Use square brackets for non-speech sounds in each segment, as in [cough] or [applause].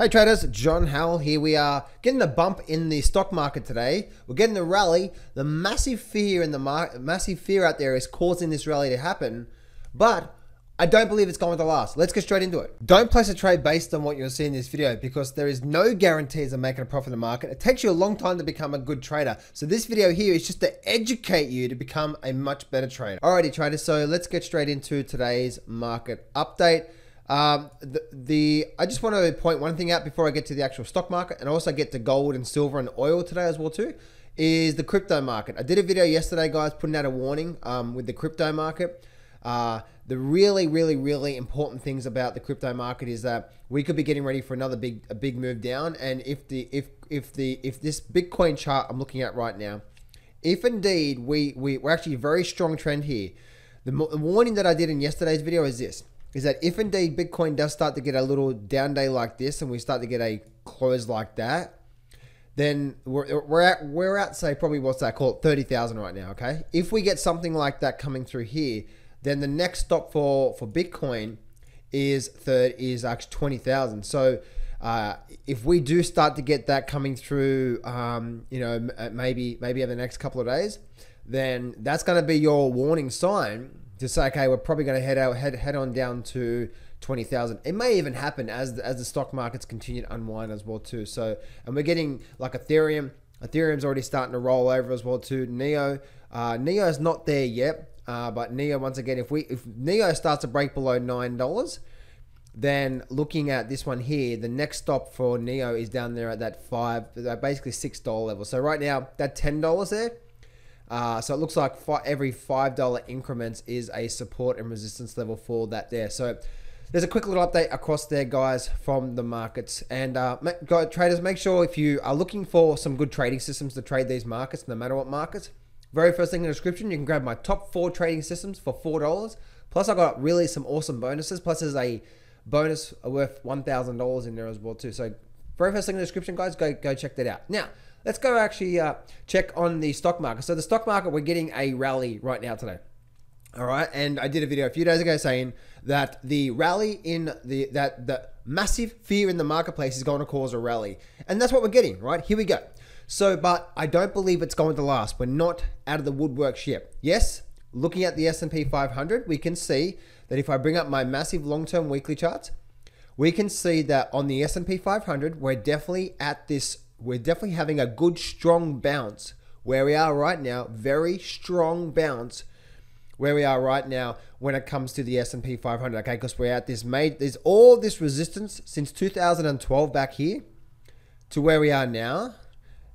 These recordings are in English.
Hey traders, John Howell here. We are getting a bump in the stock market today. We're getting the rally. The massive fear in the mar- massive fear out there is causing this rally to happen, but I don't believe it's going to last. Let's get straight into it. Don't place a trade based on what you're seeing in this video because there is no guarantees of making a profit in the market. It takes you a long time to become a good trader. So this video here is just to educate you to become a much better trader. Alrighty traders, so let's get straight into today's market update. Um, the, the, I just want to point one thing out before I get to the actual stock market and also get to gold and silver and oil today as well too is the crypto market. I did a video yesterday, guys, putting out a warning um, with the crypto market. Uh, the really, really, really important things about the crypto market is that we could be getting ready for another big, a big move down. And if the, if, if the, if this Bitcoin chart I'm looking at right now, if indeed we, we we're actually a very strong trend here, the, the warning that I did in yesterday's video is this is that if indeed Bitcoin does start to get a little down day like this and we start to get a close like that, then we're, we're at we're at say probably what's that called thirty thousand right now. Okay, if we get something like that coming through here, then the next stop for for Bitcoin is third is actually twenty thousand. So. Uh, if we do start to get that coming through, um, you know, maybe maybe over the next couple of days, then that's going to be your warning sign say, okay, we're probably going to head out, head head on down to twenty thousand. It may even happen as the, as the stock markets continue to unwind as well too. So, and we're getting like Ethereum. Ethereum's already starting to roll over as well too. Neo, uh, Neo is not there yet, uh, but Neo once again, if we if Neo starts to break below nine dollars, then looking at this one here, the next stop for Neo is down there at that five, basically six dollar level. So right now, that ten dollars there uh, so it looks like every $5 increments is a support and resistance level for that there. So there's a quick little update across there, guys, from the markets. And uh, traders, make sure if you are looking for some good trading systems to trade these markets, no matter what markets, very first thing in the description, you can grab my top four trading systems for $4. Plus, I got really some awesome bonuses. Plus, there's a bonus worth $1,000 in there as well, too. So very first thing in the description, guys, go, go check that out. Now, Let's go actually uh, check on the stock market. So the stock market, we're getting a rally right now today. All right, and I did a video a few days ago saying that the rally in the that the massive fear in the marketplace is going to cause a rally, and that's what we're getting. Right here we go. So, but I don't believe it's going to last. We're not out of the woodwork yet. Yes, looking at the S&P 500, we can see that if I bring up my massive long-term weekly charts, we can see that on the S&P 500, we're definitely at this we're definitely having a good strong bounce. Where we are right now very strong bounce. Where we are right now when it comes to the S&P 500 okay because we're at this made there's all this resistance since 2012 back here to where we are now.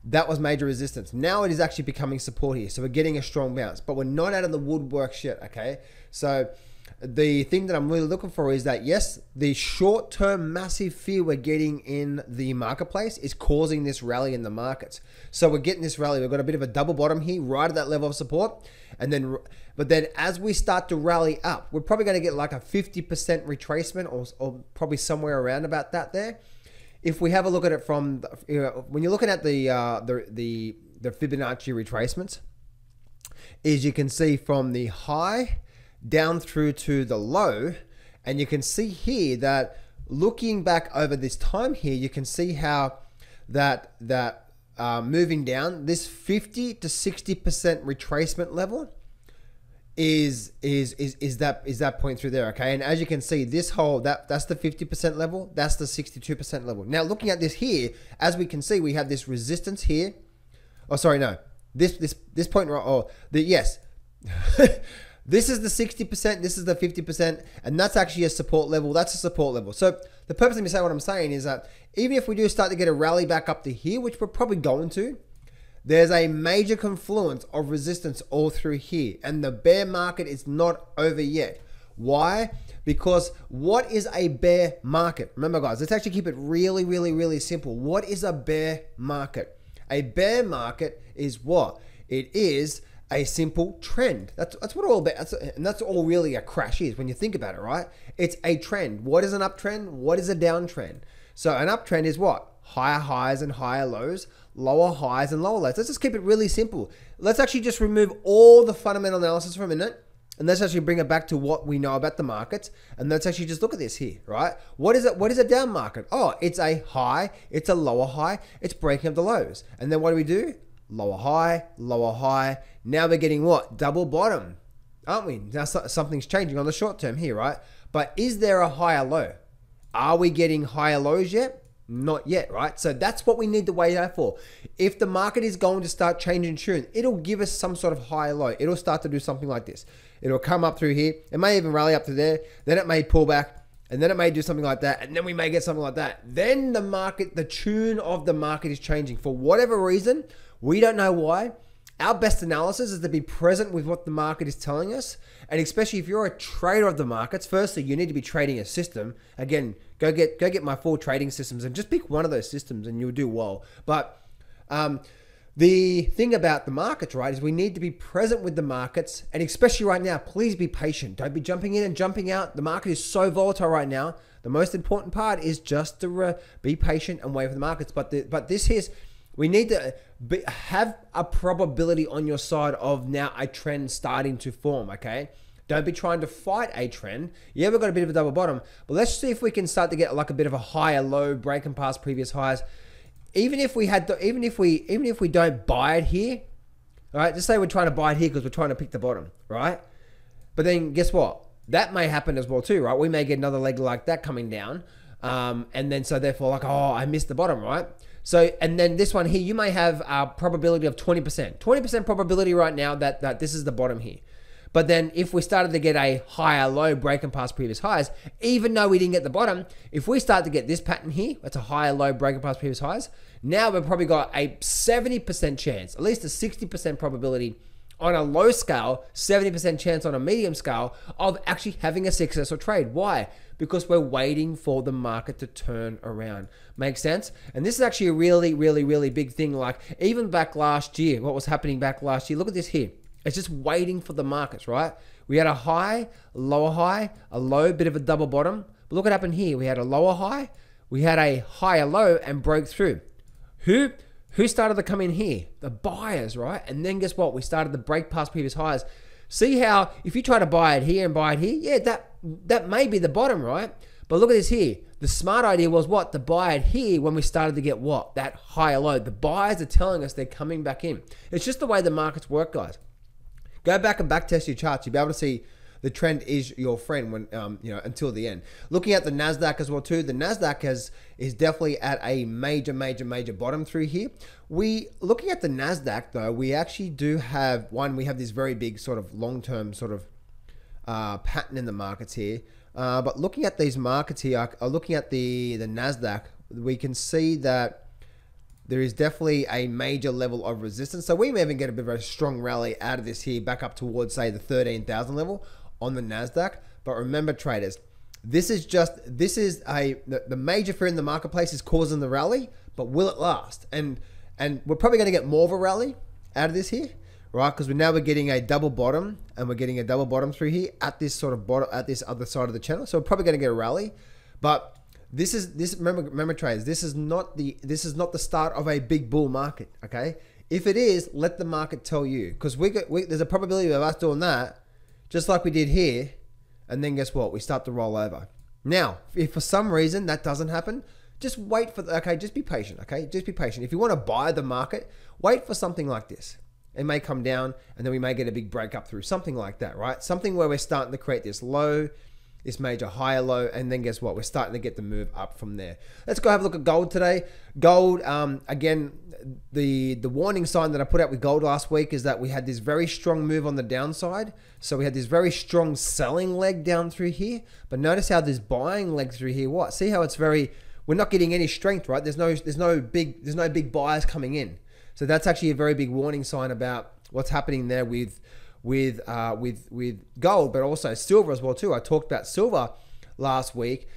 That was major resistance. Now it is actually becoming support here so we're getting a strong bounce but we're not out of the woodwork yet okay? So the thing that I'm really looking for is that yes, the short term massive fear we're getting in the marketplace is causing this rally in the markets. So we're getting this rally. We've got a bit of a double bottom here, right at that level of support. And then, but then as we start to rally up, we're probably going to get like a 50% retracement or, or probably somewhere around about that there. If we have a look at it from, the, you know, when you're looking at the, uh, the, the, the Fibonacci retracements, is you can see from the high down through to the low. And you can see here that looking back over this time here, you can see how that that uh, moving down this 50 to 60 percent retracement level is is is is that is that point through there okay? And as you can see this whole that that's the 50% level that's the 62% level. Now looking at this here as we can see we have this resistance here. Oh sorry no. This this this point right oh the yes [laughs] This is the 60%, this is the 50%, and that's actually a support level. That's a support level. So the purpose of me saying what I'm saying is that even if we do start to get a rally back up to here, which we're probably going to, there's a major confluence of resistance all through here. And the bear market is not over yet. Why? Because what is a bear market? Remember, guys, let's actually keep it really, really, really simple. What is a bear market? A bear market is what? It is a simple trend. That's that's what all about. That's, and that's all really a crash is when you think about it, right? It's a trend. What is an uptrend? What is a downtrend? So an uptrend is what? Higher highs and higher lows, lower highs and lower lows. Let's just keep it really simple. Let's actually just remove all the fundamental analysis for a minute And let's actually bring it back to what we know about the markets. And let's actually just look at this here, right? What is it? What is a down market? Oh, it's a high, it's a lower high, it's breaking up the lows. And then what do we do? Lower high, lower high. Now we're getting what? Double bottom, aren't we? Now something's changing on the short term here, right? But is there a higher low? Are we getting higher lows yet? Not yet, right? So that's what we need to wait out for. If the market is going to start changing soon, it'll give us some sort of higher low. It'll start to do something like this. It'll come up through here. It may even rally up to there. Then it may pull back. And then it may do something like that. And then we may get something like that. Then the market, the tune of the market is changing. For whatever reason, we don't know why. Our best analysis is to be present with what the market is telling us. And especially if you're a trader of the markets, firstly, you need to be trading a system. Again, go get go get my four trading systems and just pick one of those systems and you'll do well. But um, the thing about the markets, right, is we need to be present with the markets, and especially right now, please be patient. Don't be jumping in and jumping out. The market is so volatile right now. The most important part is just to uh, be patient and wait for the markets. But the, but this is we need to be, have a probability on your side of now a trend starting to form. Okay. Don't be trying to fight a trend. You ever got a bit of a double bottom, but let's see if we can start to get like a bit of a higher low, breaking past previous highs even if we had, the, even if we, even if we don't buy it here, all right, just say we're trying to buy it here because we're trying to pick the bottom, right? But then guess what? That may happen as well too, right? We may get another leg like that coming down, um, and then so therefore like, oh, I missed the bottom, right? So and then this one here, you may have a probability of twenty percent, twenty percent probability right now that that this is the bottom here. But then if we started to get a higher low breaking past previous highs, even though we didn't get the bottom, if we start to get this pattern here, that's a higher low breaking past previous highs, now we've probably got a 70% chance, at least a 60% probability on a low scale, 70% chance on a medium scale of actually having a successful trade. Why? Because we're waiting for the market to turn around. Makes sense? And this is actually a really, really, really big thing. Like even back last year, what was happening back last year, look at this here. It's just waiting for the markets, right? We had a high, lower high, a low, bit of a double bottom. But look what happened here. We had a lower high, we had a higher low and broke through. Who who started to come in here? The buyers, right? And then guess what? We started to break past previous highs. See how if you try to buy it here and buy it here, yeah, that that may be the bottom, right? But look at this here. The smart idea was what? To buy it here when we started to get what? That higher low. The buyers are telling us they're coming back in. It's just the way the markets work, guys. Go back and back test your charts. You'll be able to see the trend is your friend when um, you know until the end. Looking at the Nasdaq as well too. The Nasdaq has is definitely at a major, major, major bottom through here. We looking at the Nasdaq though, we actually do have one. We have this very big sort of long term sort of uh, pattern in the markets here. Uh, but looking at these markets here, uh, looking at the the Nasdaq, we can see that there is definitely a major level of resistance. So we may even get a bit of a strong rally out of this here, back up towards, say, the 13,000 level on the NASDAQ. But remember, traders, this is just, this is a, the, major fear in the marketplace is causing the rally, but will it last? And, and we're probably going to get more of a rally out of this here, right? Because we're now we're getting a double bottom and we're getting a double bottom through here at this sort of bottom, at this other side of the channel. So we're probably going to get a rally, but this is this remember remember this is not the this is not the start of a big bull market okay? If it is let the market tell you because we, we there's a probability of us doing that just like we did here and then guess what? We start to roll over. Now if for some reason that doesn't happen just wait for the, okay just be patient okay? Just be patient. If you want to buy the market wait for something like this. It may come down and then we may get a big break up through something like that right? Something where we're starting to create this low this major higher low, and then guess what? We're starting to get the move up from there. Let's go have a look at gold today. Gold, um, again, the the warning sign that I put out with gold last week is that we had this very strong move on the downside. So we had this very strong selling leg down through here, but notice how this buying leg through here. What? See how it's very we're not getting any strength, right? There's no there's no big there's no big buyers coming in. So that's actually a very big warning sign about what's happening there with with uh, with with gold, but also silver as well too. I talked about silver last week,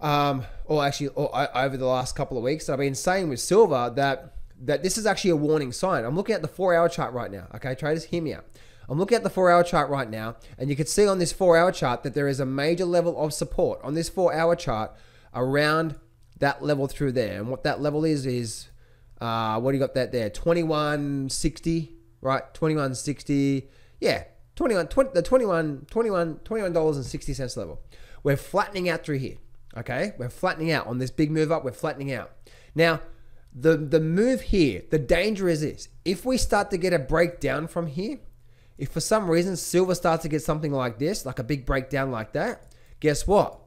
um, or actually or, over the last couple of weeks. I've been saying with silver that that this is actually a warning sign. I'm looking at the four-hour chart right now. Okay, traders, hear me out. I'm looking at the four-hour chart right now, and you can see on this four-hour chart that there is a major level of support on this four-hour chart around that level through there. And what that level is is uh, what do you got that there? 2160, right? 2160 yeah, 21, 20, the 21, 21, $21.60 level. We're flattening out through here. Okay, we're flattening out on this big move up. We're flattening out. Now, the the move here, the danger is this: if we start to get a breakdown from here, if for some reason silver starts to get something like this, like a big breakdown like that, guess what?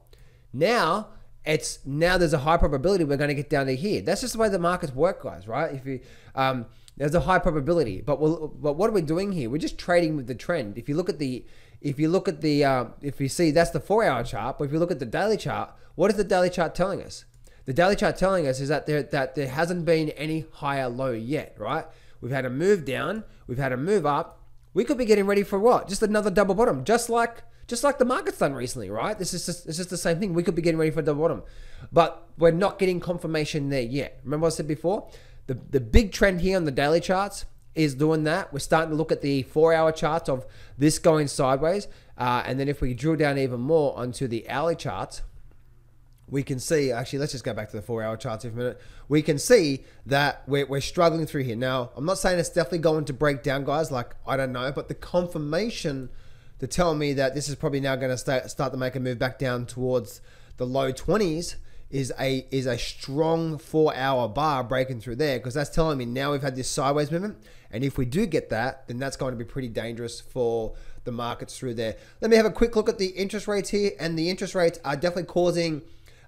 Now it's now there's a high probability we're going to get down to here. That's just the way the markets work, guys. Right? If you um, there's a high probability, but we'll, but what are we doing here? We're just trading with the trend. If you look at the if you look at the uh, if you see that's the four hour chart, but if you look at the daily chart, what is the daily chart telling us? The daily chart telling us is that there that there hasn't been any higher low yet, right? We've had a move down, we've had a move up. We could be getting ready for what? Just another double bottom, just like just like the market's done recently, right? This is just, it's just the same thing. We could be getting ready for the bottom, but we're not getting confirmation there yet. Remember I said before? The the big trend here on the daily charts is doing that. We're starting to look at the four hour charts of this going sideways, uh, and then if we drill down even more onto the hourly charts, we can see actually let's just go back to the four hour charts for a minute. We can see that we're, we're struggling through here. Now i'm not saying it's definitely going to break down guys. Like i don't know. But the confirmation to tell me that this is probably now going to start, start to make a move back down towards the low 20s is a is a strong four hour bar breaking through there because that's telling me now we've had this sideways movement and if we do get that then that's going to be pretty dangerous for the markets through there let me have a quick look at the interest rates here and the interest rates are definitely causing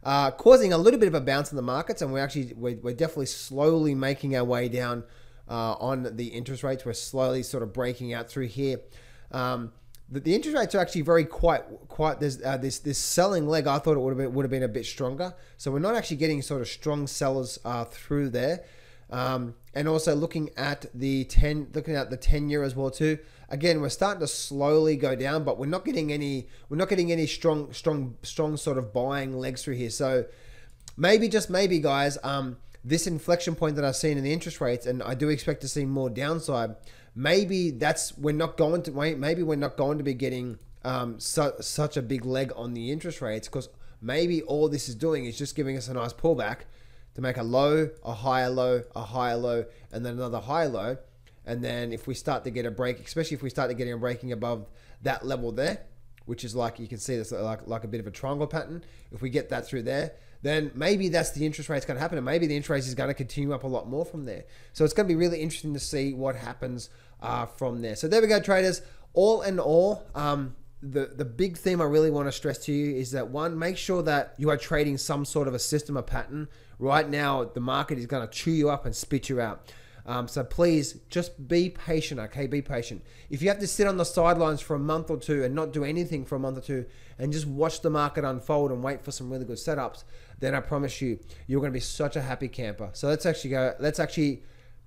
uh, causing a little bit of a bounce in the markets, and we're actually we're, we're definitely slowly making our way down uh, on the interest rates. We're slowly sort of breaking out through here. Um, the, the, interest rates are actually very quite quite there's uh, this this selling leg. I thought it would have been would have been a bit stronger. So we're not actually getting sort of strong sellers uh, through there. Um, and also looking at the 10 looking at the 10 year as well too again we're starting to slowly go down but we're not getting any we're not getting any strong strong strong sort of buying legs through here so maybe just maybe guys um this inflection point that I've seen in the interest rates and I do expect to see more downside maybe that's we're not going to maybe we're not going to be getting um, su- such a big leg on the interest rates because maybe all this is doing is just giving us a nice pullback to make a low, a higher low, a higher low, and then another high low. And then if we start to get a break, especially if we start to get a breaking above that level there, which is like you can see this like like a bit of a triangle pattern. If we get that through there, then maybe that's the interest rate's going to happen, and maybe the interest rate is going to continue up a lot more from there. So it's going to be really interesting to see what happens uh, from there. So there we go, traders. All in all, um, the the big theme I really want to stress to you is that one, make sure that you are trading some sort of a system, a pattern. Right now, the market is going to chew you up and spit you out. Um, so please just be patient, okay? Be patient. If you have to sit on the sidelines for a month or two and not do anything for a month or two and just watch the market unfold and wait for some really good setups, then I promise you, you're going to be such a happy camper. So let's actually go. Let's actually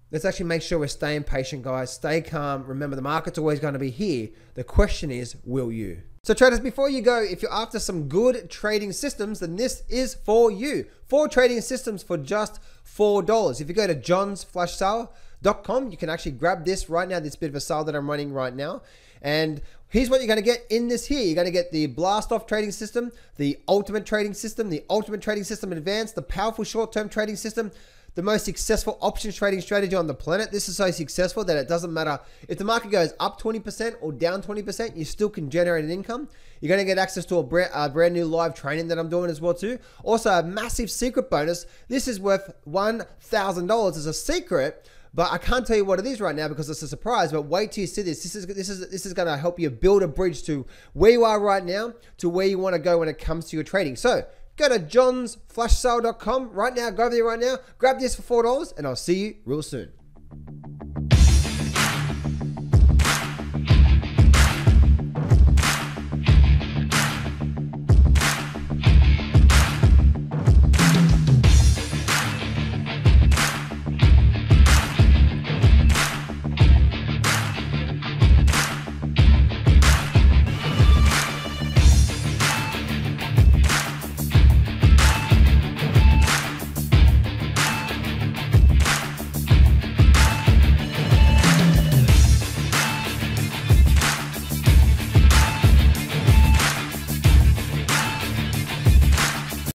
Let's actually make sure we're staying patient, guys. Stay calm. Remember, the market's always going to be here. The question is, will you? So, traders, before you go, if you're after some good trading systems, then this is for you. Four trading systems for just $4. If you go to johnsflashsale.com, you can actually grab this right now, this bit of a sale that I'm running right now. And here's what you're going to get in this here. You're going to get the blast off trading system, the ultimate trading system, the ultimate trading system advanced, the powerful short term trading system, the most successful options trading strategy on the planet. This is so successful that it doesn't matter if the market goes up 20% or down 20%, you still can generate an income. You're going to get access to a brand, a brand new live training that I'm doing as well too. Also, a massive secret bonus. This is worth $1,000 as a secret. But I can't tell you what it is right now because it's a surprise. But wait till you see this. This is this is this is going to help you build a bridge to where you are right now to where you want to go when it comes to your trading. So Go to johnsflashsale.com right now. Go over there right now. Grab this for $4, and I'll see you real soon.